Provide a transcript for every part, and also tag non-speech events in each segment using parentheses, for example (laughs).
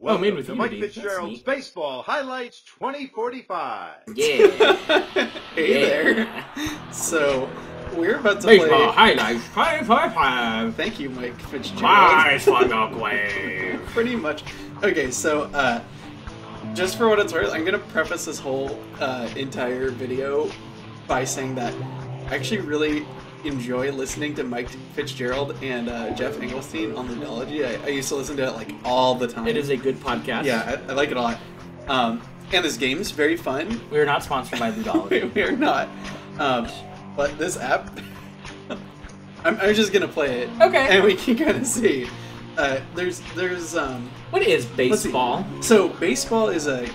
Welcome made with to Mike Fitzgerald's. Baseball Highlights 2045. Yeah. (laughs) hey Yeah. there. So we're about to Baseball play. Baseball Highlights. Five, five, five. Thank you, Mike Fitzgerald. My funnel (laughs) wave. Pretty much. Okay, so uh, just for what it's worth, I'm gonna preface this whole uh, entire video by saying that I actually really enjoy listening to Mike Fitzgerald and uh, Geoff Engelstein on Ludology. I, I used to listen to it like all the time. It is a good podcast. Yeah, I, I like it a lot. Um, and this game is very fun. We are not sponsored by (laughs) Ludology. we are not. Um, but this app, (laughs) I'm, I'm just gonna play it. Okay. And we can kind of see. Uh, there's there's um. what is baseball? So baseball is a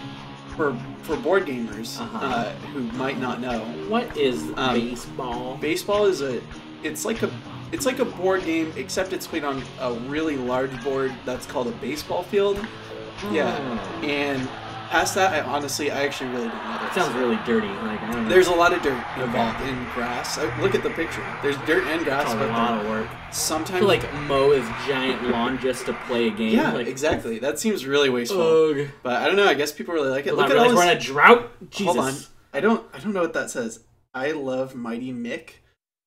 for for board gamers Uh-huh. uh, who might not know. What is Um, baseball? Baseball is a it's like a it's like a board game except it's played on a really large board that's called a baseball field. Yeah. Hmm. And past that, I honestly I actually really don't know. It sounds really dirty. Like I don't know. There's a lot of dirt involved in grass. Uh, Look at the picture. There's dirt and grass, It's a but lot of work. I sometimes feel like mow his giant lawn just to play a game. yeah, like, exactly. That seems really wasteful. Ugh. But I don't know. I guess people really like it. Look I at all realize we're in a this. drought. Jesus. Hold on. I don't. I don't know what that says. I love Mighty Mick.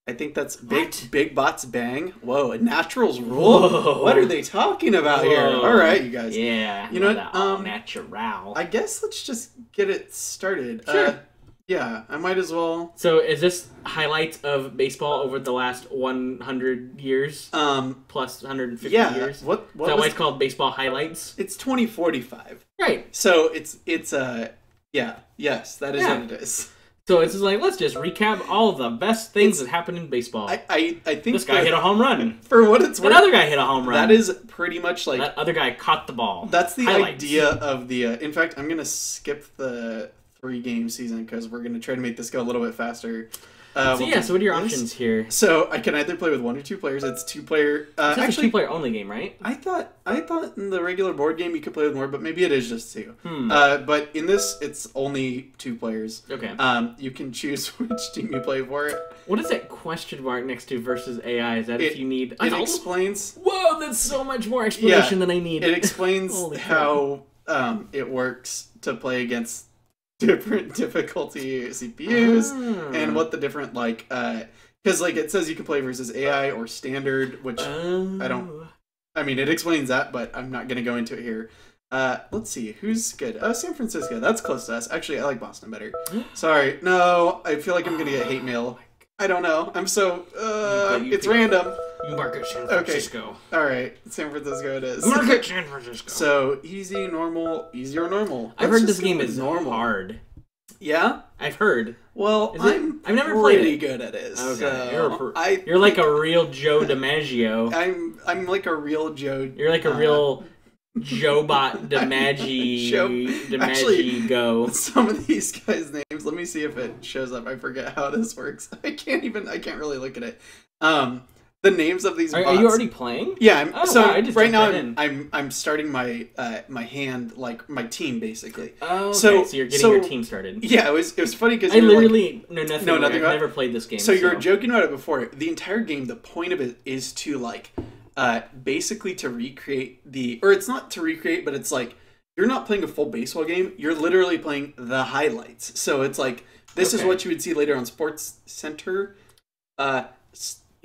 I think that's big. What? Big bots bang. Whoa, a naturals rule. Whoa. What are they talking about here? All right, you guys. Yeah. You know what, that all um, natural. I guess let's just get it started. Sure. Uh, yeah, I might as well. So is this highlights of baseball over the last 100 years Um. plus 150 Yeah. years? What? Is What that why it's called baseball highlights? It's 2045. Right. So it's it's uh yeah yes that is Yeah. what it is. So it's just like let's just recap all the best things that happened in baseball. I I, I think this guy hit a home run. for what it's worth. other guy hit a home run. that is pretty much like that other guy caught the ball. that's the Highlights. idea of the. Uh, in fact, I'm gonna skip the three game season because we're gonna try to make this go a little bit faster. Uh, So we'll yeah. So what are your this. options here? So I can either play with one or two players. It's two player. Uh, This is a actually, two-player only game, right? I thought I thought in the regular board game you could play with more, but maybe it is just two. Hmm. Uh, but in this, it's only two players. Okay. Um, you can choose (laughs) which team you play for. what is that question mark next to versus AI? Is that if you need? It explains. Whoa, that's so much more explanation than I need. It explains (laughs) how um, it works to play against (laughs) different difficulty CPUs Ah. and what the different like because like it says you can play versus AI or standard, which Oh. I don't- I mean it explains that, but I'm not gonna go into it here. Uh, let's see who's good. Oh, San Francisco. That's close to us. Actually, I like Boston better. (gasps) Sorry, no. I feel like I'm gonna get hate mail. I don't know. I'm so. Uh, it's random. You market San Okay. Francisco. All right, San Francisco it is. Market (laughs) San Francisco. So easy, normal, easy or normal. I've Let's heard this game is normal. hard. Yeah. I've heard. Well, Is? I'm I've never played pretty it. good at it. Okay, so you're a per- I You're like a real Joe DiMaggio. (laughs) I'm I'm like a real Joe. You're like a uh, real (laughs) Jobot DiMaggi Joe- DiMaggi actually- go. Some of these guys' names. Let me see if it shows up. I forget how this works. I can't even. I can't really look at it. Um, the names of these. Are, are you already playing? Yeah. I'm, Oh, so wow, I just right now I'm, I'm I'm starting my uh my hand like my team basically. Oh, okay. So- So, you're getting so- your team started. Yeah, it was it was funny because I literally know nothing. No, nothing I've never played this game. So you were joking about it before. The entire game, the point of it is to like, uh, basically to recreate the, or it's not to recreate, but it's like you're not playing a full baseball game. You're literally playing the highlights. So it's like this is what you would see later on Sports Center, uh,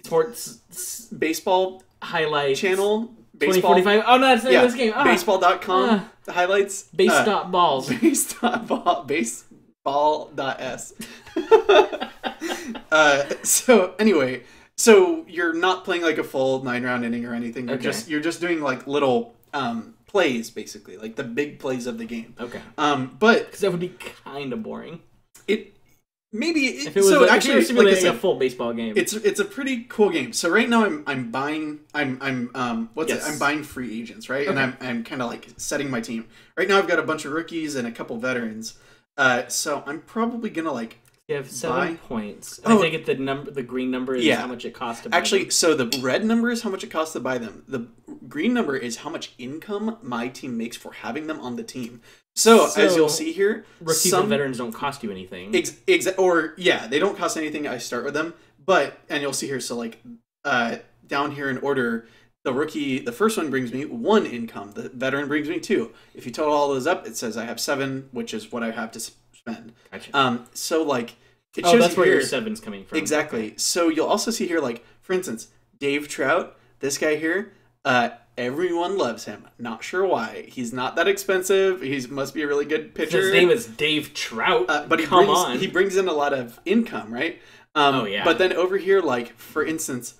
sports baseball highlight channel, baseball, 2045. Oh no, that's not yeah, this game. Ah, baseball.com, Ah. the highlights, base uh, stop balls. (laughs) Base dot ball baseball dot s. (laughs) uh, so anyway, so you're not playing like a full nine round inning or anything. You're Okay. just you're just doing like little um, plays basically, like the big plays of the game. Okay, Um, but because that would be kind of boring it maybe it, if it was so a, if you actually were like said, a full baseball game. it's it's a pretty cool game. So right now I'm I'm buying I'm I'm um what's Yes. it? I'm buying free agents, right? And I'm I'm kind of like setting my team. Right now I've got a bunch of rookies and a couple veterans. Uh so I'm probably going to like you have seven buy- points. Oh. I think it the number, the green number is Yeah. how much it costs to buy Actually, them. so the red number is how much it costs to buy them. The green number is how much income my team makes for having them on the team. So, as you'll see here, rookies some and veterans don't cost you anything. Ex- exa- or yeah, they don't cost anything. I start with them, but and you'll see here. So like, uh, down here in order, the rookie, the first one brings me one income. The veteran brings me two. If you total all those up, it says I have seven, which is what I have to spend. Gotcha. Um, so like, it oh, shows that's you where here, your seven's coming from. Exactly. So you'll also see here, like for instance, Dave Trout. This guy here, uh, everyone loves him. Not sure why. He's not that expensive. He must be a really good pitcher. His name is Dave Trout. Uh, but he come brings on. he brings in a lot of income, right? Um, Oh, yeah. But then over here, like for instance,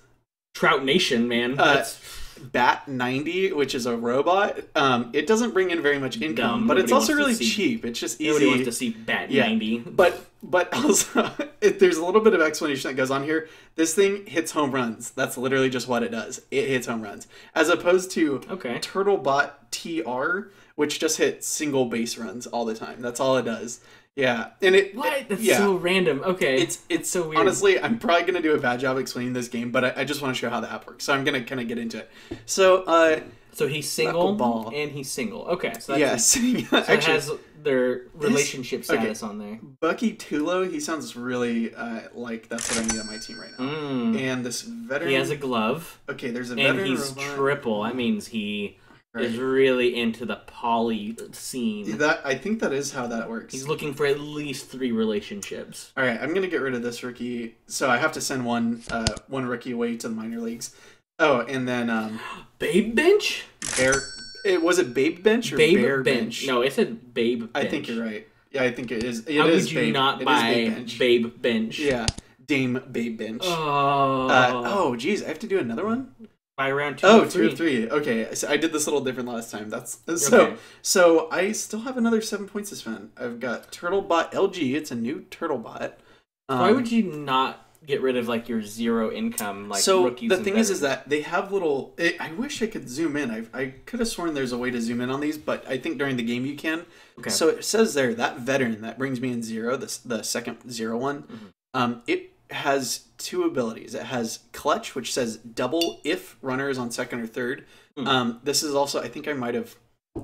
Trout Nation, man. Uh, That's Bat ninety, which is a robot, um, it doesn't bring in very much income, Dumb. but it's also really see- cheap. It's just easy. nobody wants to see Bat Yeah. 90. But but (laughs) also, it, there's a little bit of explanation that goes on here. This thing hits home runs. That's literally just what it does. It hits home runs, as opposed to Okay. TurtleBot TR, which just hits single base runs all the time. That's all it does. Yeah, and it What? That's yeah. so random. Okay. It's it's so weird. Honestly, I'm probably gonna do a bad job explaining this game, but I, I just want to show how the app works. So I'm gonna kind of get into it. So uh, so he's single Knuckleball. and he's single. Okay. So that's yes, (laughs) so it actually, has their relationship okay. status on there. Bucky Tulo, he sounds really uh, like that's what I need on my team right now. Mm. And this veteran, He has a glove okay. There's a and veteran And he's robot. triple. That means he is really into the poly scene. That I think that is how that works. He's looking for at least three relationships. All right, I'm gonna get rid of this rookie. So I have to send one uh, one rookie away to the minor leagues. Oh, and then um, (gasps) Babe bench? Bear. It was it Babe Bench or Babe Bear bench. No, it said babe bench. I think you're right. Yeah, I think it is. It How is would you Babe. not It buy Babe babe Bench. bench? Yeah, Dame Babe Bench. Oh. Uh, oh, geez, I have to do another one. By round two. Oh, or two three. three. Okay, so I did this a little different last time. That's (laughs) so. Okay. So I still have another seven points to spend. I've got TurtleBot LG. It's a new TurtleBot. Um, Why would you not get rid of like your zero income like so rookies? the thing is, is that they have little. It, I wish I could zoom in. I I could have sworn there's a way to zoom in on these, but I think during the game you can. Okay. So it says there that veteran that brings me in zero, the the second zero one. Mm-hmm. Um, it has two abilities. It has clutch, which says double if runner is on second or third. Hmm. Um, this is also I think I might have.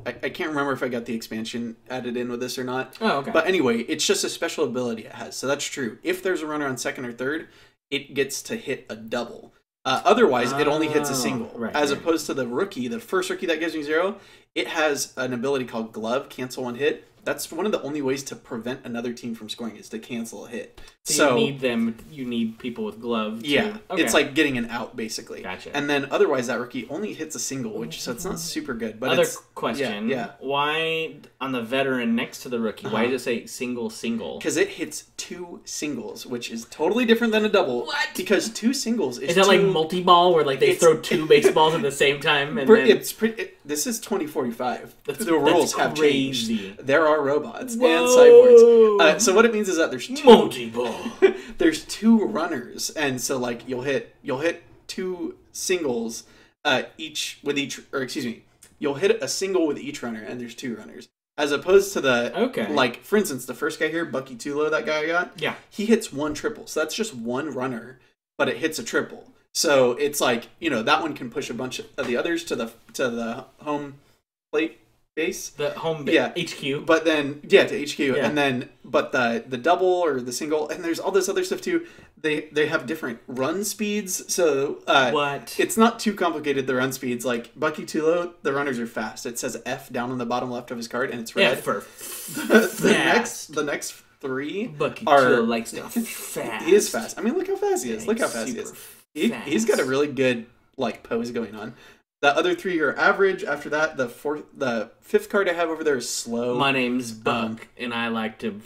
I, I can't remember if I got the expansion added in with this or not. Oh, okay. But anyway, it's just a special ability it has. So that's true. If there's a runner on second or third, it gets to hit a double. Uh, otherwise, it only hits a Oh, single. right, As right. opposed to the rookie, the first rookie that gives me zero, it has an ability called glove, cancel one hit. That's one of the only ways to prevent another team from scoring is to cancel a hit. so, So, you need them. You need people with gloves. yeah, Okay. it's like getting an out basically. Gotcha. And then otherwise, that rookie only hits a single, which so it's not super good. But Other it's question. yeah, yeah. Why on the veteran next to the rookie? Why Uh-huh. does it say single single? because it hits two singles, which is totally different than a double. What? Because two singles is, Is that like multi ball where like they throw two (laughs) baseballs at the same time and Pre- then it's pretty. It, this is 2045. The rules that's have crazy. changed. There are robots and Whoa. cyborgs. Uh, so what it means is that there's two. multi ball? (laughs) there's two runners, and so like you'll hit you'll hit two singles, uh, each with each or excuse me, you'll hit a single with each runner, and there's two runners. As opposed to the Okay. like for instance, the first guy here, Bucky Tulo, that guy I got, Yeah. he hits one triple. So that's just one runner, but it hits a triple. So it's like, you know, that one can push a bunch of the others to the to the home plate base. The home ba- Yeah. HQ. But then yeah, to HQ. Yeah. And then but the the double or the single and there's all this other stuff too. They they have different run speeds. So uh what? it's not too complicated the run speeds. Like Bucky Tulo, the runners are fast. It says F down on the bottom left of his card and it's red. for (laughs) the next the next three Bucky are Tulo likes to (laughs) fast. he is fast. I mean, look how fast he is. Yeah, look how fast he is. He, he's got a really good like pose going on. The other three are average. After that, the fourth, the fifth card I have over there is slow. My name's Buck, Um, and I like to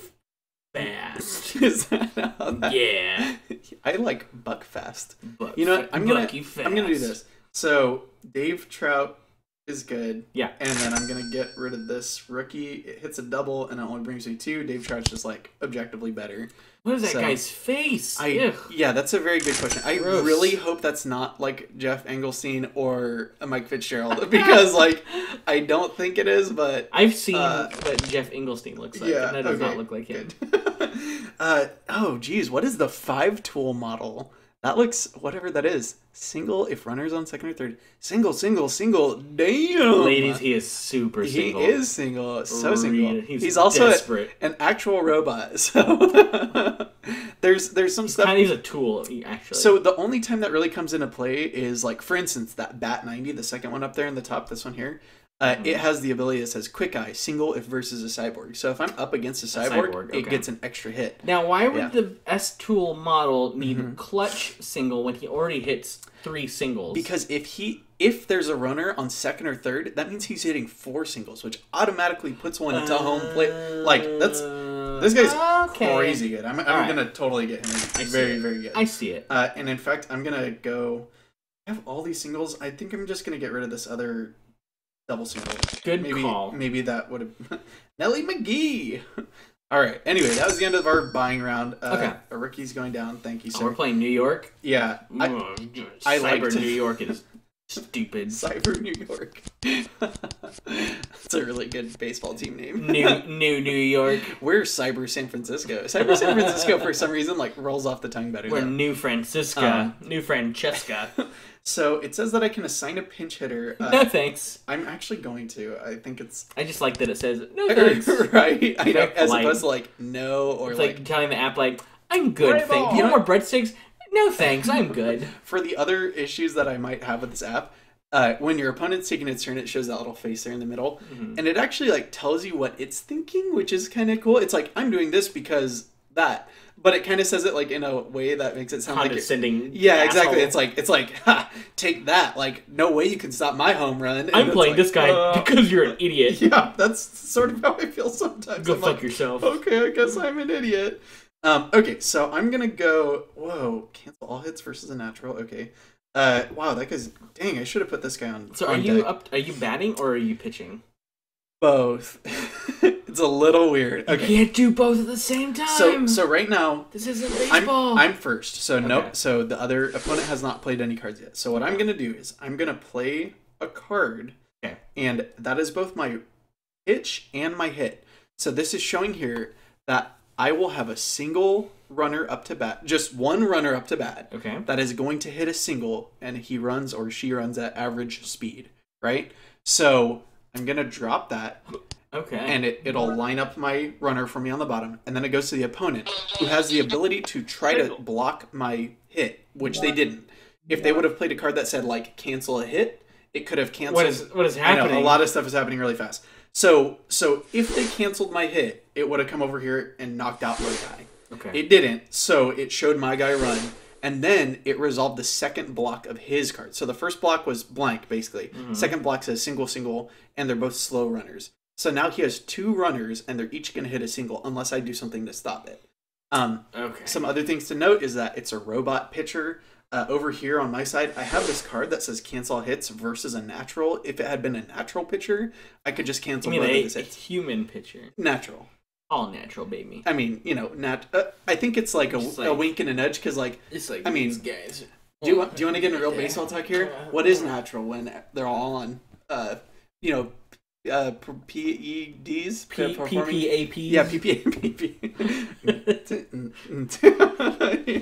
fast. (laughs) is that that- yeah. (laughs) I like buck fast. Buck, You know what? I'm gonna. I'm gonna do this. So Dave Trout is good. Yeah. And then I'm gonna get rid of this rookie. It hits a double and it only brings me two. Dave Trout's just like objectively better. What is that So- guy's face? I yeah, that's a very good question. I Gross. really hope that's not like Geoff Engelstein or Mike Fitzgerald (laughs) because like I don't think it is, but I've seen Uh, what Geoff Engelstein looks like, yeah, and that does okay, not look like him. (laughs) uh, oh geez, what is the five tool model? That looks whatever that is. Single if runners on second or third. Single, single, single. Damn. Ladies, he is super single. he is single, so single. He's, he's also a- an actual robot. (laughs) So (laughs) there's there's some stuff Kind of use a tool, actually. So the only time that really comes into play is like, for instance, that Bat 90, the second one up there in the top, this one here. Uh, Mm-hmm. It has the ability that says Quick Eye, single if versus a cyborg. So if I'm up against a cyborg, cyborg, it gets an extra hit. now, why would Yeah. the S tool model need Mhm. clutch single when he already hits three singles? Because if he if there's a runner on second or third, that means he's hitting four singles, which automatically puts one into home plate. Like that's this guy's Uh, okay. crazy good. I'm, I'm gonna totally get him. I very very good. I see it. Uh, and in fact, I'm gonna go. I have all these singles. I think I'm just gonna get rid of this other double single. Good maybe call. maybe that would have (laughs) Nelly McGee. (laughs) All right. Anyway, that was the end of our buying round. Uh, Okay. A rookie's going down. Thank you, Oh, we're playing New York. yeah. I, I Cyber New (laughs) York is stupid. Cyber New York. That's a really good baseball team name. New New New York. We're Cyber San Francisco. Cyber San Francisco, for some reason, like rolls off the tongue better. We're though. New Francisca. Um, New Francesca. So it says that I can assign a pinch hitter. Uh, no thanks. I'm actually going to. I think it's I just like that it says no (laughs) thanks. right. I know, Very as polite. opposed to like no or It's like, like, telling the app like I'm good, Bravo. thank you. You You know- want more breadsticks? No thanks, I'm (laughs) good. for the other issues that I might have with this app. Uh, when your opponent's taking its turn, it shows that little face there in the middle, Mhm. and it actually like tells you what it's thinking, which is kind of cool. It's like I'm doing this because that, but it kind of says it like in a way that makes it sound like it, Condescending. yeah, exactly. It's like it's like ha, take that. Like no way you can stop my home run. And I'm playing like, this guy uh, because you're an idiot. (laughs) Yeah, that's sort of how I feel sometimes. Go I'm fuck like, yourself. okay, I guess I'm an idiot. Um, okay, so I'm gonna go. Whoa, cancel all hits versus a natural. Okay. Uh, wow, that guy's. Dang, I should have put this guy on. So are you deck. up? Are you batting or are you pitching? Both? (laughs) it's a little weird. You can't do both at the same time. So so right now this isn't I'm baseball. I'm first. So no. Okay. So the other opponent has not played any cards yet. So what I'm gonna do is I'm gonna play a card. Okay. And that is both my pitch and my hit. So this is showing here that I will have a single runner up to bat, just one runner up to bat okay. that is going to hit a single, and he runs or she runs at average speed, right? So I'm gonna drop that, Okay. and it, it'll line up my runner for me on the bottom, and then it goes to the opponent, who has the ability to try to block my hit, which they didn't. If they would have played a card that said like cancel a hit, it could have canceled. what is what is I happening? know a lot of stuff is happening really fast. So so if they canceled my hit, it would have come over here and knocked out my guy. Okay. It didn't, so it showed my guy run, and then it resolved the second block of his card. So the first block was blank, basically. Mm-hmm. Second block says single, single, and they're both slow runners. So now he has two runners, and they're each going to hit a single unless I do something to stop it. Um, okay. some other things to note is that it's a robot pitcher. Uh, over here on my side, I have this card that says cancel hits versus a natural. If it had been a natural pitcher, I could just cancel mean both of his a hits. human pitcher? Natural. All natural, baby. I mean, you know, nat. Uh, I think it's like a, Just a wink and a nudge because, like, It's like I mean, these guys. do you want, do you want to get in real baseball talk here? What is natural when they're all on, uh, you know, uh, PEDs? P- PPAP. Yeah, PPA.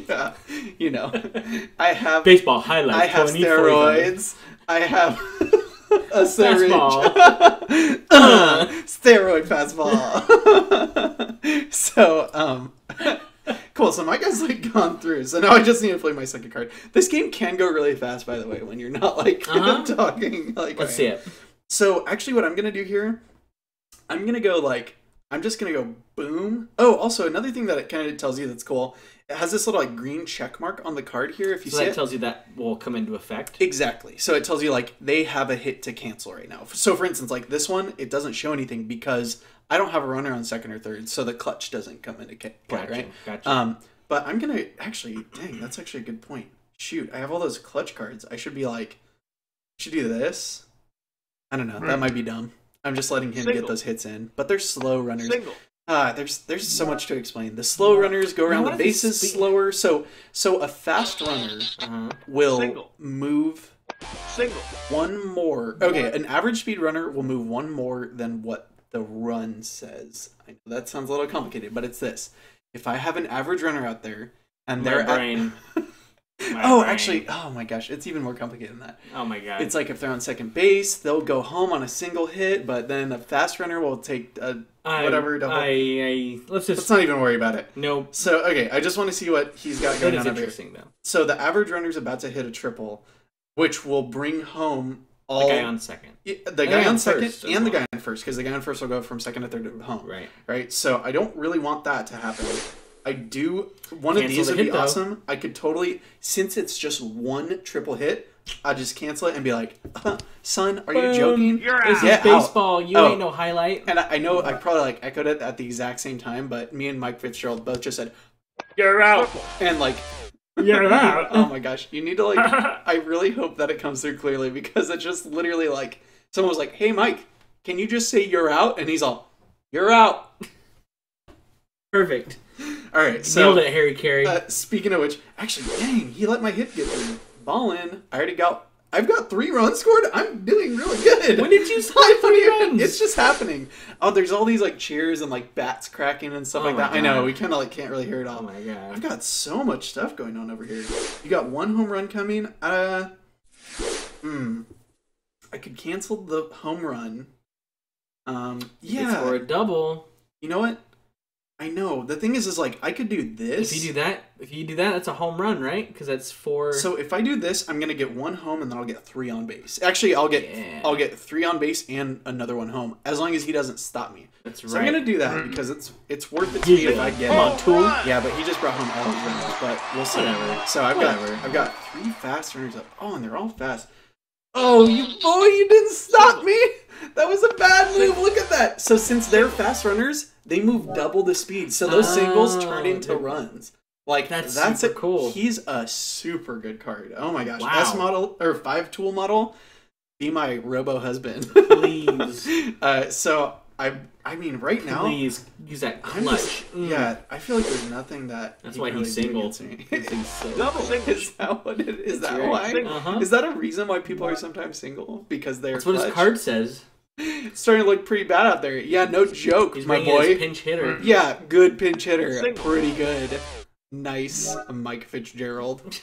(laughs) yeah, you know, I have Baseball highlights. I have steroids. I have (laughs) (laughs) a syringe. Fastball. (laughs) Uh, steroid fastball. (laughs) so, um, cool. So my guy's like gone through. So now I just need to play my second card. This game can go really fast, by the way, when you're not like Uh-huh. talking. Like, Let's see it. So actually, what I'm gonna do here, I'm gonna go like I'm just gonna go boom. Oh, also another thing that it kind of tells you that's cool. It has this little like green check mark on the card here. If you So see that it. tells you that will come into effect. Exactly. So it tells you like they have a hit to cancel right now. So for instance, like this one, it doesn't show anything because I don't have a runner on second or third, so the clutch doesn't come into play, Gotcha. right? Gotcha. Um, but I'm gonna actually, dang, that's actually a good point. Shoot, I have all those clutch cards. I should be like, should do this. I don't know. That might be dumb. I'm just letting him get those hits in, but they're slow runners. Single. Ah, there's there's so much to explain. The slow runners go around the what is this bases speed- slower, so so a fast runner uh-huh. will Single. move Single. one more. Okay, an average speed runner will move one more than what the run says. I know that sounds a little complicated, but it's this: if I have an average runner out there and My they're at, brain. (laughs) My Oh, brain. actually, oh my gosh, it's even more complicated than that. Oh my god. It's like if they're on second base, they'll go home on a single hit, but then a fast runner will take a. I, whatever, double. I, I let's just Let's not even worry about it. nope. So okay, I just want to see what he's got That going is on interesting though. So the average runner's about to hit a triple, which will bring home all The guy on second. The guy guy on on second first and the guy on first, because the guy on first will go from second to third to home. Right. Right. So I don't really want that to happen. I do. One of these the would be though. awesome. I could totally, since it's just one triple hit, I just cancel it and be like, (laughs) "Son, are you joking?" You're This out. Yeah, is baseball. You Oh. ain't no highlight. And I, I know I probably like echoed it at the exact same time, but me and Mike Fitzgerald both just said, You're out. and like, You're (laughs) out. oh my gosh, you need to like. (laughs) I really hope that it comes through clearly because it just literally like someone was like, "Hey, Mike, can you just say you're out?" And he's all, "You're out." Perfect. All right, so Nailed it, Harry Caray. Uh, speaking of which, actually, dang, he let my hit get through. Ball in. I already got. I've got three runs scored. I'm doing really good. when did you (laughs) score three runs? It's just happening. Oh, there's all these like cheers and like bats cracking and stuff Oh like that. I know we kind of like can't really hear it all. oh my god. I've got so much stuff going on over here. You got one home run coming. Uh, hmm. I could cancel the home run. Um, yeah. For a double. You know what? I know. The thing is, is like I could do this. If you do that, if you do that, that's a home run, right? Because that's four. So if I do this, I'm gonna get one home and then I'll get three on base. Actually, I'll get Yeah. I'll get three on base and another one home as long as he doesn't stop me. that's So right. I'm gonna do that because it's it's worth it to me if I get oh, Come on, it. tool. Yeah, but he just brought home all his runners, but we'll see. Whatever. So I've Whatever. got I've got three fast runners up. Oh, and they're all fast. Oh, you boy, you didn't stop me. That was a bad move. Look at that. So since they're fast runners, they move double the speed. So those singles Oh, turn into runs. Like That's that's, super it. cool. He's a super good card. Oh my gosh. Wow. S model or five tool model. Be my robo husband. Please. (laughs) uh, so I I mean right now Please use that I'm clutch. just, Mm. yeah, I feel like there's nothing that That's he why can he's single. against me. He's so- (laughs) Double single. (laughs) Is that what it is? That's that right. why? Uh-huh. Is that a reason why people are sometimes single? Because they're That's what his card says. (laughs) It's starting to look pretty bad out there. Yeah, no joke, He's my bringing his boy. pinch hitter. Yeah, good pinch hitter. Single. Pretty good. Nice, Mike Fitzgerald.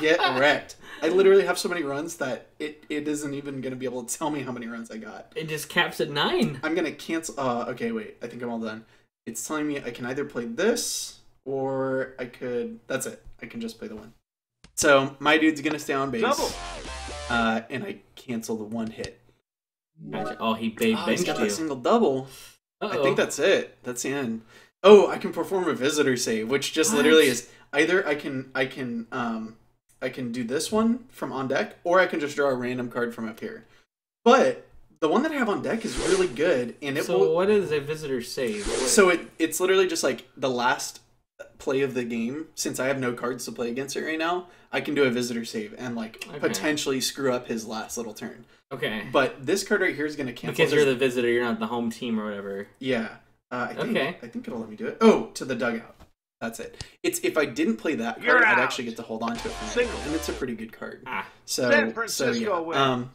Get wrecked. I literally have so many runs that it, it isn't even going to be able to tell me how many runs I got. It just caps at nine. I'm going to cancel. Uh, okay, wait. I think I'm all done. It's telling me I can either play this or I could. That's it. I can just play the one. So my dude's going to stay on base. Double. Uh, and I cancel the one hit. Gotcha. Oh, he ba- Oh, he's benched got that you. single double. Uh-oh. I think that's it. That's the end. Oh, I can perform a visitor save, which just literally What? is either I can I can um I can do this one from on deck, or I can just draw a random card from up here. But the one that I have on deck is really good, and it So will. what is a visitor save? So it it's literally just like the last play of the game. Since I have no cards to play against it right now, I can do a visitor save and like Okay. potentially screw up his last little turn. Okay. But this card right here is going to cancel. Because you're the visitor, you're not the home team or whatever. Yeah. Uh, I think, Okay. I think it'll let me do it. Oh, to the dugout. That's it. It's if I didn't play that card, You're I'd out. actually get to hold on to it for Single. now, and it's a pretty good card. Ah, So, San so Francisco yeah. wins. Um,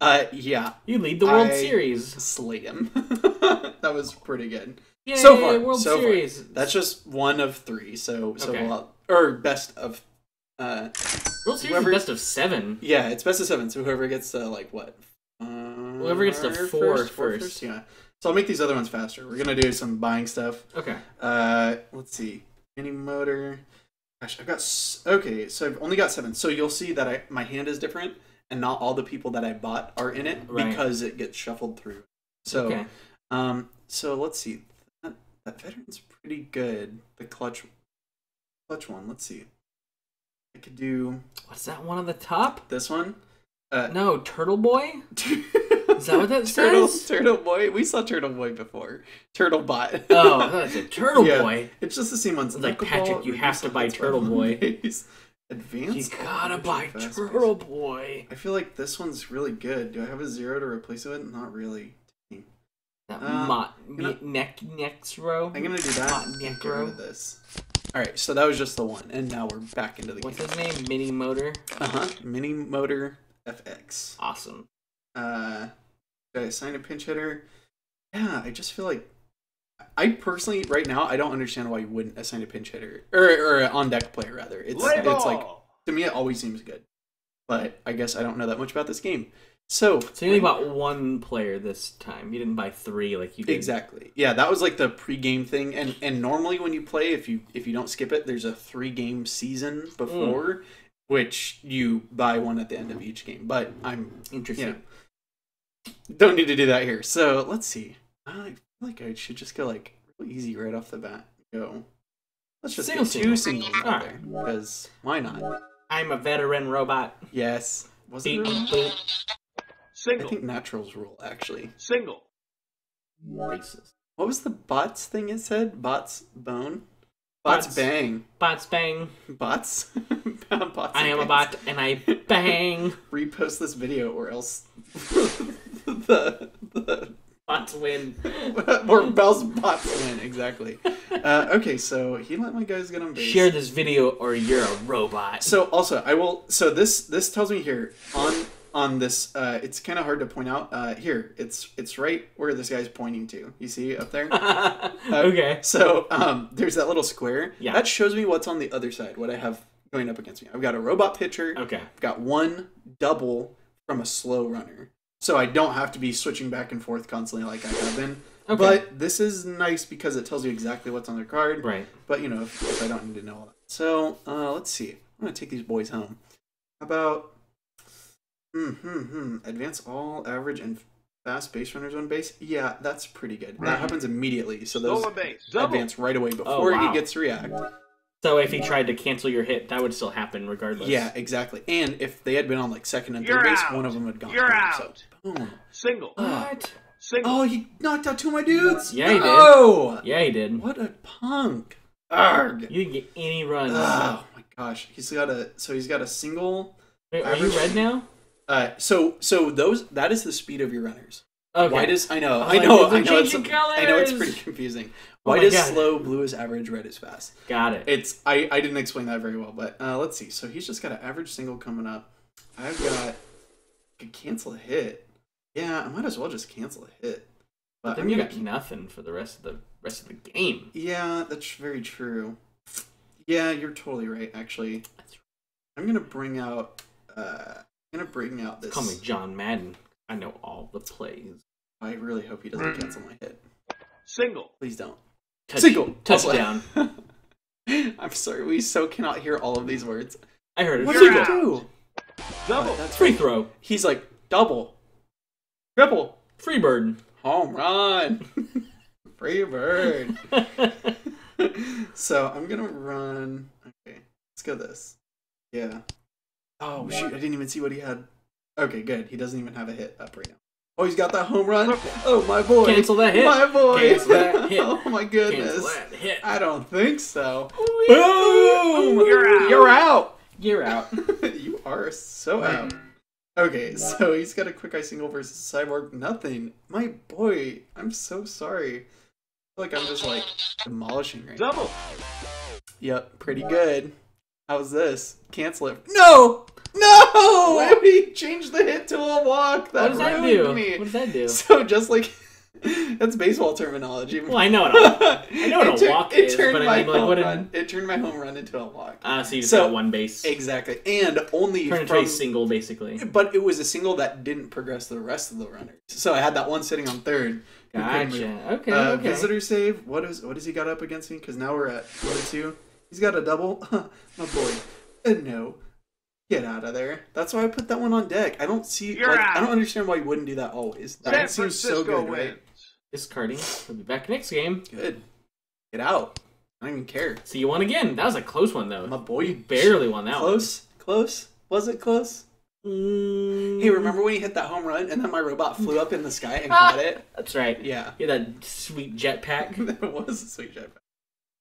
uh, yeah, you lead the World I- Series. slay him. (laughs) that was pretty good. Yay, so far, World so far. Series. That's just one of three. So, so Okay. we'll, or best of. Uh, World Series whoever- is best of seven. yeah, it's best of seven. So whoever gets to like what? Uh, Whoever gets to four first, four first. Yeah. So I'll make these other ones faster. We're gonna do some buying stuff. Okay. Uh, let's see. Mini motor. Gosh, I've got okay. So I've only got seven. So you'll see that I my hand is different, and not all the people that I bought are in it Right. because it gets shuffled through. So, okay. um, so let's see. That, that veteran's pretty good. The clutch, clutch one. Let's see. I could do What's that one on the top? this one. Uh, No, Turtle Boy? Is that what that (laughs) Turtle, says? Turtle Boy. We saw Turtle Boy before. Turtle Bot. Oh, that's a Turtle Yeah. Boy. It's just the same ones. Like, Patrick, you have to buy Turtle Boy. base. Advanced. You gotta buy Turtle. Boy. I feel like this one's really good. Do I have a zero to replace it with? Not really. That Mott you know- neck next row. I'm gonna do that. Get rid of this. All right, so that was just the one, and now we're back into the What's game. What's his name? Mini Motor. Uh huh. Mini Motor FX. Awesome. Uh, did I assign a pinch hitter? Yeah, I just feel like I personally right now I don't understand why you wouldn't assign a pinch hitter or or an on deck player rather. It's Play it's like to me, it always seems good. But I guess I don't know that much about this game. So So you only bought one player this time. You didn't buy three like you did. Exactly. Yeah, that was like the pre-game thing, and and normally when you play, if you if you don't skip it, there's a three-game season before, which you buy one at the end of each game. But I'm interested. you know don't need to do that here. So let's see. I feel like I should just go like real easy right off the bat. Go. Let's just Single, get two single. singles out Alright. there because why not? I'm a veteran robot. Yes. Was it? Beep, really? boop. I think naturals rule actually. Single. Racist. What was the bots thing it said? Bots bone. Bots, Bots. bang. Bots bang. Bots. (laughs) bots I am a bot and I bang. (laughs) Repost this video or else (laughs) the the Bots win. or Bell's bots win exactly. Uh, okay, so he let my guys get on base. Share this video or you're a robot. So also, I will. So this this tells me here on on this. Uh, it's kind of hard to point out. Uh, here, it's it's right where this guy's pointing to. You see up there. (laughs) okay. So um, there's that little square. Yeah. That shows me what's on the other side. What I have going up against me. I've got a robot pitcher. Okay. I've got one double from a slow runner. So I don't have to be switching back and forth constantly like I have been. Okay. But this is nice because it tells you exactly what's on their card. Right. But you know, if, if I don't need to know all that. So uh, let's see. I'm gonna take these boys home. How about hmm hmm hmm advance all average and fast base runners on base? Yeah, that's pretty good. That happens immediately. So those base. Advance right away before wow. he gets to react. So if he tried to cancel your hit, that would still happen regardless. Yeah, exactly. And if they had been on like second and third You're base, out. one of them had gone. You're home. out. So, boom. Single. What? Single. Oh, he knocked out two of my dudes. Yeah, he did. no! Yeah, he did. What a punk. Arg. You didn't get any runs. Oh my gosh. He's got a so he's got a single. Wait, are you red now? Uh, so so those that is the speed of your runners. Okay. White is I know I I know I know it's I know it's pretty confusing. Oh my White is God. slow, blue is average, red is fast. Got it. It's I I didn't explain that very well, but uh, let's see. So he's just got an average single coming up. I've got could cancel a hit. Yeah, I might as well just cancel a hit. But then I'm you gonna got nothing for the rest of the rest of the game. Yeah, that's very true. Yeah, you're totally right. Actually, I'm gonna bring out. Uh, gonna bring out this. Call me John Madden. I know all the plays. I really hope he doesn't cancel my hit. Single. Please don't. Touch, Single touchdown. (laughs) I'm sorry, we so cannot hear all of these words. I heard it. What You're did he do? Double. That's Free right. throw. He's like double, triple, Free bird. home run, (laughs) free bird. (laughs) so I'm gonna run. Okay, let's go this. Yeah. Oh shoot! I didn't even see what he had. Okay, good. He doesn't even have a hit up right now. Oh, he's got that home run. Oh my boy! Cancel that hit. My boy! Cancel that (laughs) hit. oh my goodness! Cancel that hit. I don't think so. Oh, Boom! Oh, you're out. You're out. You're out. (laughs) you are so out. Okay, so he's got a quick eye single versus Cyborg. Nothing. My boy, I'm so sorry. I feel like I'm just like demolishing right now. Double. Yep, pretty good. How's this? Cancel it. No! No! We changed the hit to a walk. That what does that do? me. What does that do? So just like (laughs) that's baseball terminology. Well, I know it. all. I know what (laughs) It a tur- walk it is, turned but I my mean, like, home what run. It turned my home run into a walk. Ah, so you just So- got one base. Exactly, and only Turn it to from a single, basically. But it was a single that didn't progress the rest of the runners. So I had that one sitting on third. who couldn't move. Gotcha. Okay. Uh, okay. Visitor save. What is what has he got up against me? Because now we're at one and two. He's got a double. (laughs) My boy. Uh, no. Get out of there. That's why I put that one on deck. I don't see. You're like, out. I don't understand why you wouldn't do that always. That San seems Francisco so good, wins. right? Discarding. We'll be back next game. Good. Get out. I don't even care. So you won again. That was a close one, though. My boy. You barely won that Close. Close. Was it close? one. Mm, Hey, remember when he hit that home run and then my robot flew up in the sky and caught it? That's right. Yeah. You had that sweet jetpack. (laughs) that was a sweet jetpack.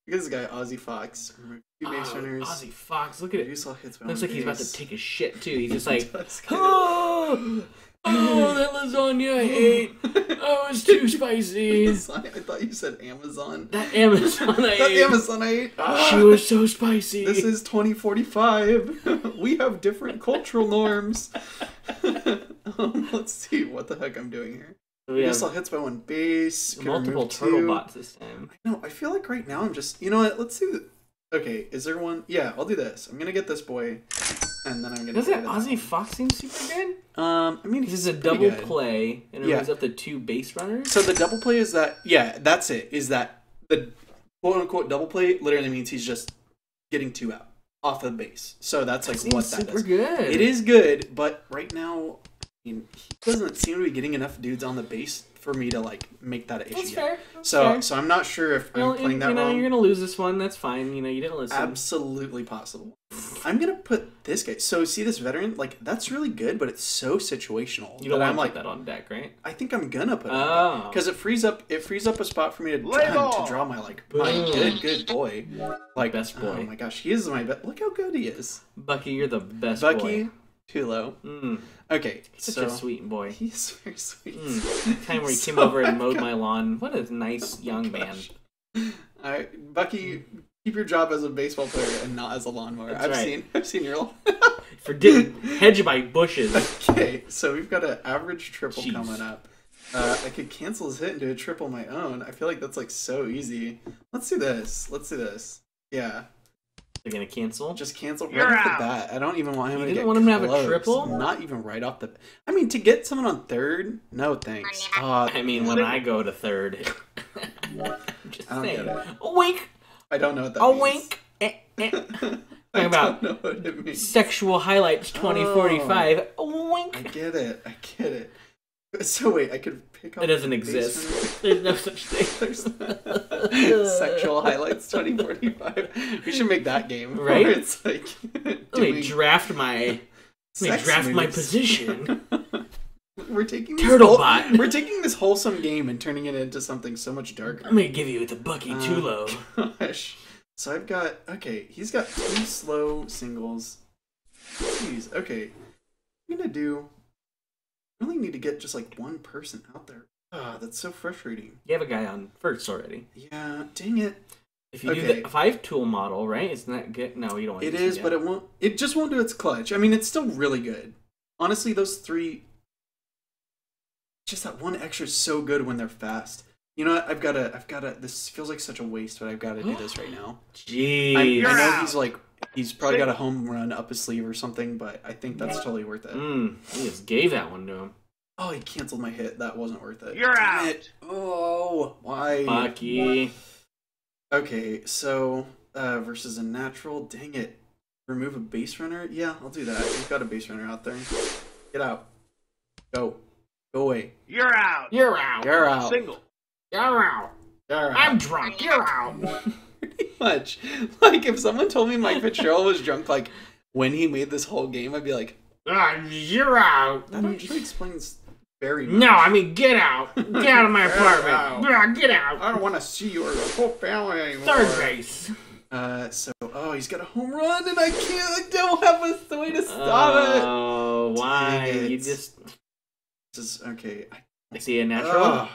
Look at this guy, Ozzy Fox. Two base Oh, runners. Ozzy Fox. Look at it. Reduce all hits by Looks like he's about to take a shit too. He's just (laughs) like, oh, oh, that lasagna I ate. (laughs) Oh, it's too spicy. (laughs) I thought you said Amazon. That Amazon I ate. That ate. Amazon I ate. She was so spicy. This is 2045. we have different cultural norms. um, let's see what the heck I'm doing here. We all have hits by one base. multiple turtle two. bots this time. No, I feel like right now I'm just. You know what? Let's do. Okay, is there one? Yeah, I'll do this. I'm gonna get this boy, and then I'm gonna. Doesn't Ozzy Fox seem super good? Um, I mean, This is a double good. play, and it Yeah. brings up the two base runners. So the double play is that? Yeah, that's it. Is that the quote unquote double play? Literally means he's just getting two out off the base. So that's like Seems what that super is. good. It is good, but right now, I mean, he doesn't seem to be getting enough dudes on the base for me to like make that an issue. That's yet. fair. That's So, fair. so I'm not sure if you I'm know, playing you that know, wrong. you're gonna lose this one. That's fine. You know, you didn't listen. Absolutely possible. I'm gonna put this guy. So see this veteran, like that's really good, but it's so situational. you don't want I'm to like, put that on deck, right? I think I'm gonna put it Oh. because it frees up it frees up a spot for me to, Lay to draw my like my good good boy, like Best boy. Oh my gosh, he is my best. Look how good he is, Bucky, you're the best Bucky. boy. Too low. Mm, Okay, such so a sweet boy. (laughs) he's very sweet. Mm. (laughs) Time where he came over and mowed got- my lawn. What a nice young man. All right, Bucky, keep your job as a baseball player and not as a lawnmower. That's I've right. seen I've seen your. (laughs) For didn't hedge by bushes. Okay, so we've got an average triple Jeez. coming up. Uh, I could cancel his hit and do a triple my own. I feel like that's like so easy. Let's do this. Let's do this. Yeah, They're gonna cancel. just cancel right You're off the bat. I don't even want him You to didn't get want him to have a triple? Not even right off the. I mean, to get someone on third, no thanks. Uh, I mean, when I go to third. (laughs) Just I don't saying. get it. A wink. I don't know what that A means. wink. Eh, eh. (laughs) I about- don't know what it means. Sexual highlights 2045. A I wink. I get it. I get it. (laughs) So wait, I could pick up. It doesn't exist. There's no such thing. (laughs) There's (laughs) sexual highlights 2045. We should make that game. Right? It's like Let me draft my. Let me draft my position. We're taking this Turtle bot. We're taking this wholesome game and turning it into something so much darker. I'm gonna give you the Bucky Uh, Tulo. Gosh. So I've got okay. He's got two slow singles. Jeez. Okay. I'm gonna do. I really need to get just like one person out there. Ah, that's so frustrating. You have a guy on first already. Yeah. Dang it. If you Okay. do the five tool model, right? Isn't that good? No, you don't want It is, but it won't. It just won't do its clutch. I mean, it's still really good. Honestly, those three. Just that one extra is so good when they're fast. You know what? I've got to. I've got to. This feels like such a waste, but I've got to do this right now. I, (gasps) Jeez. I You're know he's like. He's probably got a home run up his sleeve or something, but I think that's totally worth it. Mm, he just gave that one to him. Oh, he canceled my hit. That wasn't worth it. You're Damn out. it. Oh, why? Bucky. Okay, so uh, versus a natural. Dang it. Remove a base runner? Yeah, I'll do that. We've got a base runner out there. Get out. Go. Go away. You're out. You're out. You're out. Single. You're out. You're I'm drunk. You're out. (laughs) Pretty much. (laughs) Like, if someone told me Mike Fitzgerald was drunk, like, when he made this whole game, I'd be like, Ah, you're out. that actually explains very much. No, I mean get out. Get out of my (laughs) apartment. out. Ah, Get out. I don't want to see your whole family anymore. Third base. Uh, so, oh, he's got a home run, and I can't, I don't have a way to stop it. Oh, why? Dang You just This is, okay. I I see a natural. Ugh.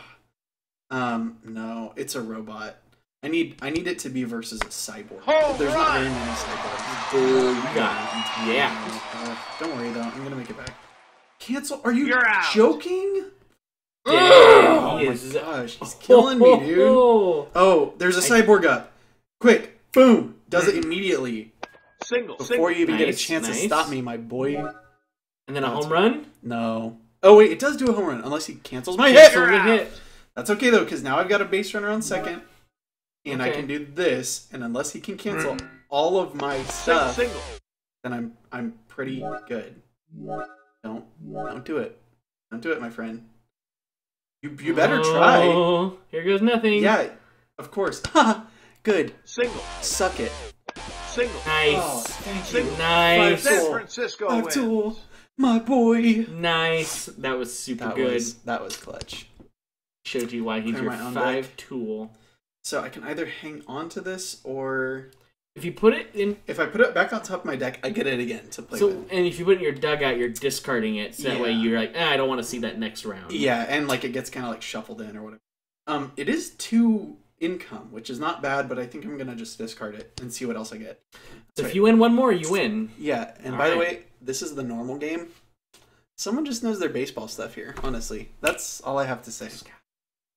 Um, no, it's a robot. I need I need it to be versus a cyborg. Home There's not run! very many cyborgs. Boo, you got it. Yeah. Uh, don't worry though, I'm gonna make it back. Cancel? Are you You're out. joking? Damn, Oh my is- gosh, he's killing me, dude. Oh, Oh, there's a cyborg up. Quick, boom, does it immediately Single. before Single. you even get a Nice, chance to stop me, my boy. And then a home run. No. Oh wait, it does do a home run unless he cancels my hit. Cancel the out. hit. That's okay though, because now I've got a base runner on second, and I can do this. And unless he can cancel all of my stuff, Single. then I'm I'm pretty good. Don't don't do it. Don't do it, my friend. You you better try. Oh, Here goes nothing. Yeah, of course. (laughs) Ha! good. Single. Suck it. Single. Nice. Oh, thank Single. you. Nice. San Francisco Five wins. my boy. Nice. That was super That good. was that was clutch. Showed you why he's Clear your five tool. So I can either hang on to this, or If you put it in, if I put it back on top of my deck, I get it again to play so with. and if you put it in your dugout, you're discarding it. So that way you're like, ah, I don't want to see that next round. Yeah, and like it gets kind of like shuffled in or whatever. Um, it is two income, which is not bad, but I think I'm gonna just discard it and see what else I get. So if you win one more, you win. Yeah, and by the way, this is the normal game. Someone just knows their baseball stuff here. Honestly, that's all I have to say.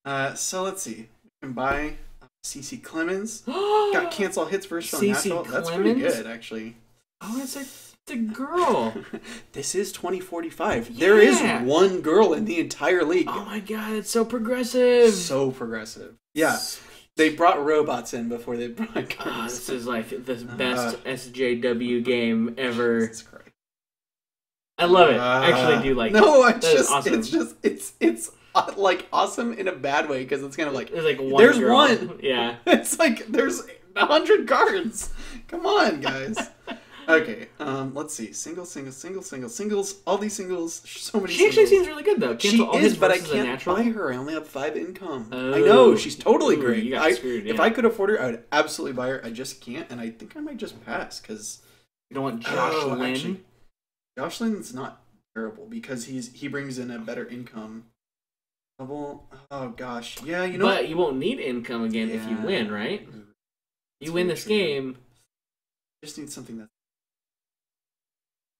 Uh, so let's see. We can buy CC Clemens (gasps) got cancel hits versus CeCe natural. That's pretty good, actually. Oh, it's a, it's a girl. (laughs) this is 2045. There is one girl in the entire league. Oh my god, it's so progressive. so progressive. Yeah, they brought robots in before they brought guns. this is like the Uh. best SJW game ever. Jesus Christ. I love it. I Uh, actually do like. No, it's That is just awesome. it's just it's it's like awesome in a bad way because it's kind of like There's like one. There's girl. one. (laughs) Yeah. (laughs) it's like there's a hundred cards. Come on, guys. (laughs) Okay, um, let's see. Single, single, single, single, singles. All these singles. So many. She actually seems really good though. She Cancel all is, but I can't buy her. I only have five income. I Oh. know she's totally Ooh, great. I, screwed, If. I could afford her, I would absolutely buy her. I just can't, and I think I might just pass because You don't want Josh Oh, Lynn. actually, Josh Lynn's not terrible because he's he brings in a better income. Double. Oh gosh, yeah. You know. but what? you won't need income again if you win, right? Ooh, You win this true. game. Just need something that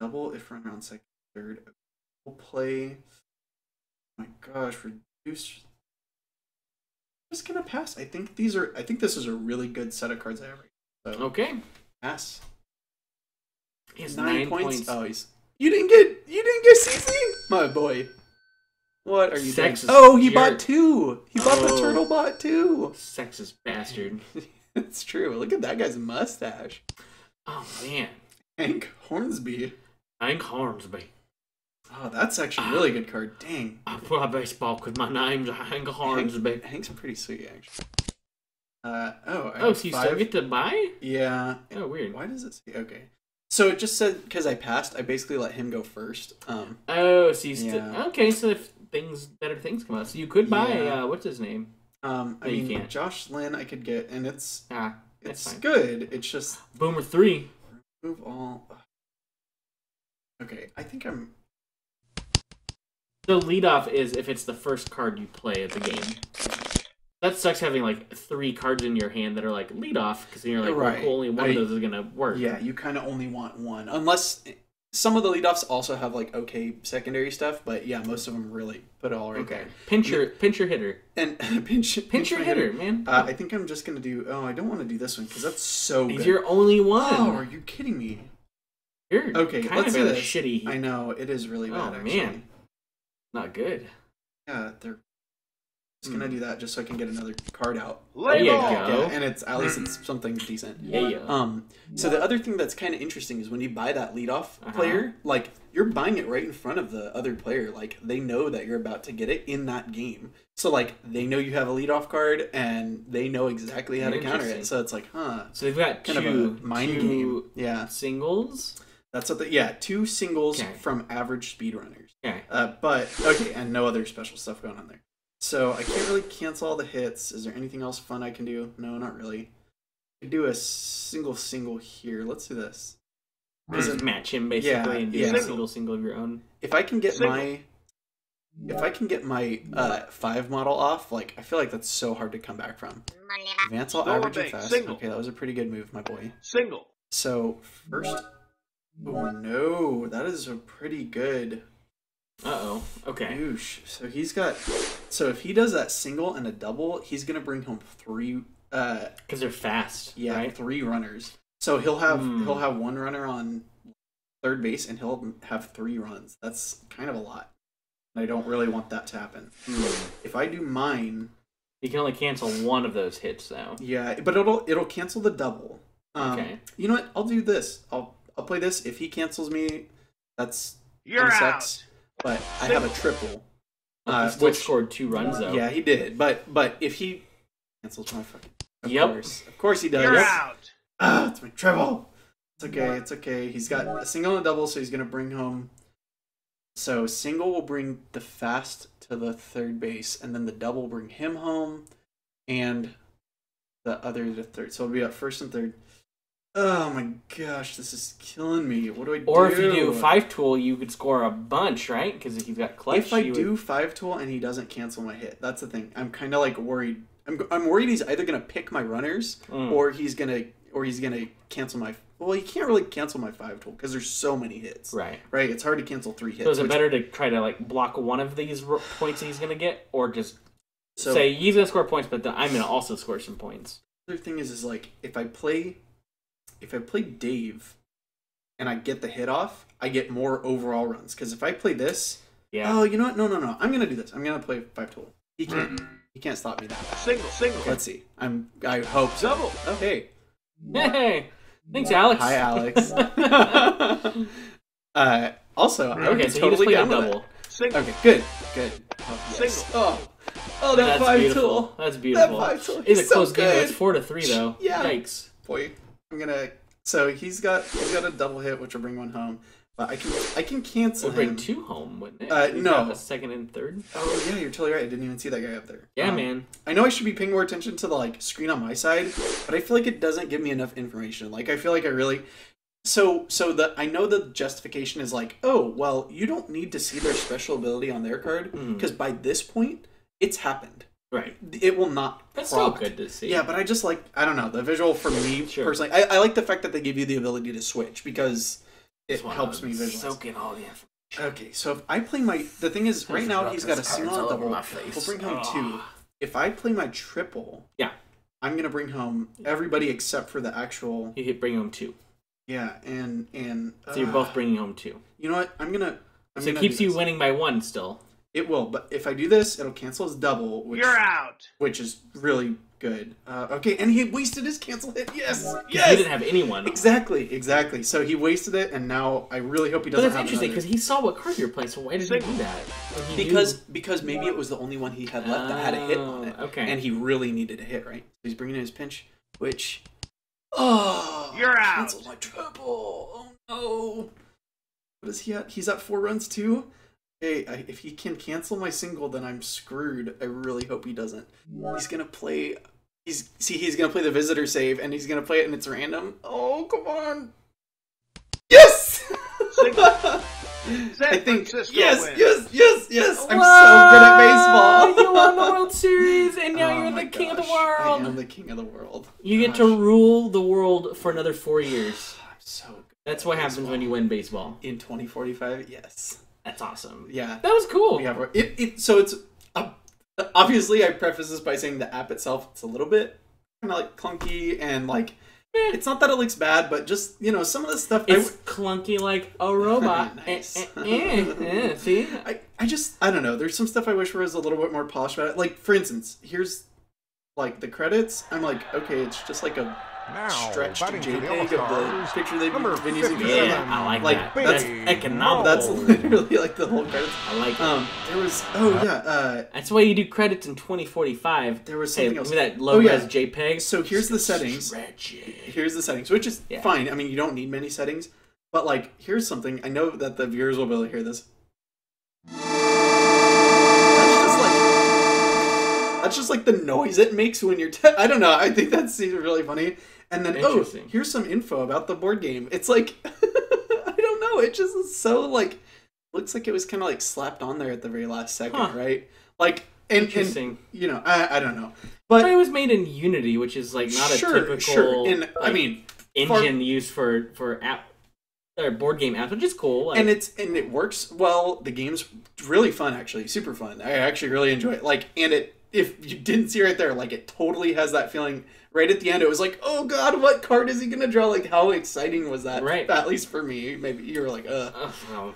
double if runner on second, third. We'll play. Oh my gosh, reduce. Just gonna pass. I think these are. I think this is a really good set of cards I have. right So Okay. pass. He has nine, nine, points. points. Oh, he's. You didn't get. You didn't get CC, my boy. What are you Sex doing? Oh, he your- bought two. He bought the Oh. turtle bot too. Sexist bastard. (laughs) it's true. Look at that guy's mustache. Oh man. Hank Hornsby. Hank Hornsby. Oh, that's actually a really good card. Dang. I play baseball because my name's Hank Hornsby. Hank, Hank's pretty sweet, actually. Uh oh. I Oh, so you five. still get to buy? Yeah. Oh, weird. Why does it say okay? So it just said because I passed, I basically let him go first. Um, Oh, so you still Yeah. okay? So if things better things come out, so you could buy. Yeah. Uh, what's his name? um, I No, mean, can't. Josh Lynn, I could get, and it's Ah, it's fine. good. It's just Boomer three. move all. Okay, I think I'm. The leadoff is if it's the first card you play at the game. That sucks having like three cards in your hand that are like leadoff because you're like, Right. well, only one I- of those is gonna work. Yeah, you kind of only want one, unless some of the leadoffs also have like okay secondary stuff, but yeah, most of them really put it all right Okay. there. Pinch your pinch your hitter. And (laughs) pinch, Pinch your my hitter, man. Uh, I think I'm just gonna do. Oh, I don't want to do this one because that's so He's good. your only one. Oh, are you kidding me? You're Okay, kind let's of do this. shitty. I know it is really bad. Oh, actually. man. Not good. Yeah, they're just gonna Hmm. do that just so I can get another card out. There you go. Yeah, and it's at least it's something decent. Yeah, yeah. Um, so the other thing that's kind of interesting is when you buy that leadoff Uh-huh. player, like you're buying it right in front of the other player. Like they know that you're about to get it in that game. So like they know you have a leadoff card and they know exactly how to counter it. So it's like, huh, so they've got kind two, of a mind two game. Yeah, singles. that's what. The, yeah, two singles Okay. from average speedrunners. Okay. Uh, but okay, and no other special stuff going on there. So I can't really cancel all the hits. Is there anything else fun I can do? No, not really. I could do a single single here. Let's do this. Is Just it- match him basically Yeah, and do yeah. a single single of your own. If I can get Single. my if I can get my uh, five model off, like I feel like that's so hard to come back from. Advance all Lower average and fast. single. Okay, that was a pretty good move, my boy. Single. So first, oh no, that is a pretty good Uh oh. Okay. Oosh. So he's got. So if he does that single and a double, he's gonna bring home three. Uh, Because they're fast. yeah, Right. three runners. So he'll have Hmm. he'll have one runner on third base, and he'll have three runs. That's kind of a lot. And I don't really want that to happen. If I do mine, You can only cancel one of those hits though. yeah, but it'll it'll cancel the double. Um, Okay. You know what? I'll do this. I'll I'll play this. If he cancels me, that's You're kinda out. sucks. But I have a triple. Uh, he still which- scored two runs though. Yeah, he did. But but if he cancels my fucking of Yep. course. Of course he does. You're out. Ah, it's my triple. It's okay, it's okay. He's got a single and a double, so he's gonna bring home so single will bring the fast to the third base, and then the double bring him home and the other to third. So it'll be at first and third. Oh my gosh, this is killing me. What do I do? Or if you do five tool, you could score a bunch, right? Because if you've got clutch, if I you do would... five tool and he doesn't cancel my hit, that's the thing. I'm kind of like worried. I'm, I'm worried he's either gonna pick my runners Mm. or he's gonna or he's gonna cancel my. Well, he can't really cancel my five tool because there's so many hits. right. Right. It's hard to cancel three hits. So is it which- better to try to like block one of these points he's gonna get, or just So say he's gonna score points, but then I'm gonna also score some points. other thing is is like if I play if I play Dave and I get the hit off, I get more overall runs. Because if I play this, Yeah. oh, you know what? No, no, no. I'm gonna do this. I'm gonna play five tool. He can't. Mm. He can't stop me that. fast. Single, single. Let's see. I'm. I hope so. Double. Oh, hey. Hey, thanks, Alex. Hi, Alex. (laughs) uh, also, I would okay, so totally he down just played a with double. Single. Okay, good, good. Oh, yes. Single. Oh, oh, that That's five beautiful. tool. That's beautiful. That five tool, It's a so close game. It's four to three though. Yeah. Yikes. Boy, I'm gonna. So he's got he's got a double hit, which will bring one home. But I can I can cancel Would bring him. two home, wouldn't it? Uh, no. A second and third. Oh yeah, you're totally right. I didn't even see that guy up there. Yeah, Um, man. I know I should be paying more attention to the like screen on my side, but I feel like it doesn't give me enough information. Like I feel like I really so so the I know the justification is like, oh well, you don't need to see their special ability on their card Mm. because by this point it's happened. Right. It will not. That's still good to see. Yeah, but I just like I don't know the visual for me Sure. personally. I, I like the fact that they give you the ability to switch because it helps me visualize. All the information. Okay, so if I play my the thing is right now he's got a single all and over double. We'll bring home Ugh. two. If I play my triple, Yeah. I'm gonna bring home everybody except for the actual. You hit bring home two. Yeah, and and So you're uh, both bringing home two. You know what? I'm gonna. I'm So it gonna keeps you winning by one still. It will, but if I do this, it'll cancel his double, which You're out. which is really good. Uh, okay, and he wasted his cancel hit. Yes, 'Cause yes. He didn't have anyone. Exactly, exactly. So he wasted it, and now I really hope he doesn't. But that's have interesting because he saw what card you're playing. So why did he do that? He because knew- because maybe it was the only one he had left that had a hit on it. Oh, okay. And he really needed a hit, right? So he's bringing in his pinch, which oh, You're out. Canceled my triple. Oh no. What is he at? He's at four runs too. Hey, I, if he can cancel my single, then I'm screwed. I really hope he doesn't. He's gonna play. He's see. He's gonna play the visitor save, and he's gonna play it, and it's random. Oh come on. Yes. (laughs) San I think Francisco yes, wins. yes, yes, yes. I'm Whoa, so good at baseball. (laughs) you won the World Series, and now Oh you're my the king of the gosh, I am world. the king of the world. You get to rule the world for another four years. (sighs) I'm so good. That's what happens when you win baseball. in 2045. Yes. That's awesome. Yeah. That was cool. Our- it. It so it's uh, obviously I preface this by saying the app itself it's a little bit kind of like clunky and like Eh. it's not that it looks bad, but just you know some of the stuff It's clunky like a robot. (laughs) Nice. Eh, eh, eh, eh, (laughs) see? I I just I don't know. There's some stuff I wish was a little bit more polished about it. Like for instance, here's like the credits. I'm like, okay, it's just like a Now, stretched batting for the JPEG of the All-Stars, picture they've number been using. for 57. Yeah, I like, Like, that. that's- That's economical. That's literally like the whole credits. I like it. Um, there was oh yeah, uh, That's why you do credits in 2045. there was Hey, something look else. at that low Oh, yeah. res JPEG. So here's the settings. Stretch it. here's the settings, which is Yeah. fine. I mean, you don't need many settings, but like, here's something. I know that the viewers will be able to hear this. That's just like that's just like the noise it makes when you're. Te- I don't know. I think that's really funny. And then oh, here's some info about the board game. It's like (laughs) I don't know. It just is so like looks like it was kind of like slapped on there at the very last second, Huh. right? Like and, and Interesting. you know I I don't know, But but it was made in Unity, which is like not a typical sure. And I mean engine used for for app or board game apps, which is cool. Like, and it's and it works well. The game's really fun, actually, super fun. I actually really enjoy it. Like, and it if you didn't see right there, like it totally has that feeling. Right at the end, it was like, oh god, what card is he gonna draw? Like, how exciting was that? Right. At least for me, maybe you were like, uh. Ugh, (laughs) well,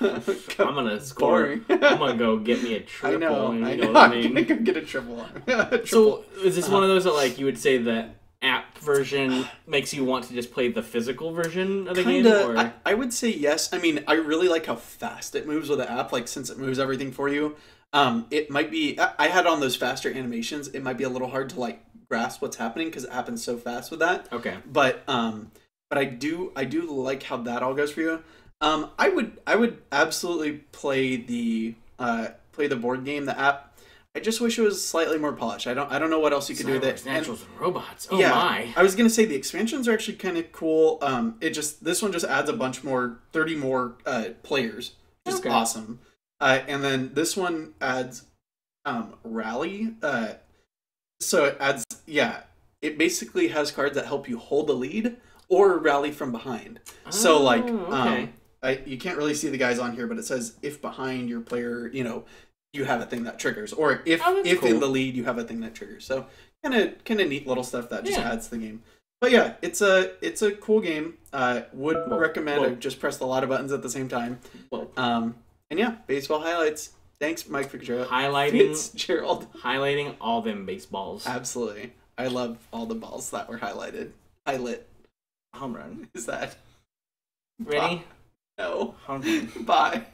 I'm gonna score. I'm gonna (laughs) go get me a triple. know, you I know know. what I I'm gonna go get a triple. (laughs) triple. So is this Uh-huh. one of those that like you would say the app version makes you want to just play the physical version of the game? Kinda, Or I, I would say yes. I mean, I really like how fast it moves with the app. Like since it moves everything for you, um, it might be. I, had on those faster animations. It might be a little hard to like grasp what's happening because it happens so fast with that. okay, But um, but I do I do like how that all goes for you. Um, I would I would absolutely play the uh play the board game, the app. I just wish it was slightly more polished. I don't I don't know what else you could do with it. Naturals, and robots. Oh yeah, my! I was gonna say the expansions are actually kind of cool. Um, it just this one just adds a bunch more, thirty more uh, players, Just Okay. awesome. Uh, and then this one adds um, rally. Uh, so it adds yeah, it basically has cards that help you hold the lead or rally from behind. so like, Oh, okay. um, I, you can't really see the guys on here, but it says if behind your player, you know, you have a thing that triggers, or if Oh, if in the lead you have a thing that triggers. So kind of kind of neat little stuff that just Yeah. adds to the game. But yeah, it's a it's a cool game. Uh, would Well- recommend. I just pressed a lot of buttons at the same time. Um, and yeah, baseball highlights. Thanks, Mike Fitzgerald. highlighting Fitzgerald. (laughs) highlighting all them baseballs. Absolutely, I love all the balls that were highlighted. Highlight Home run. (laughs) is that? Ready? No. Home run. (laughs) Bye.